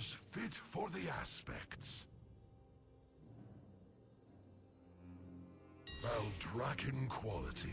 Fit for the aspects. Valdrakken quality.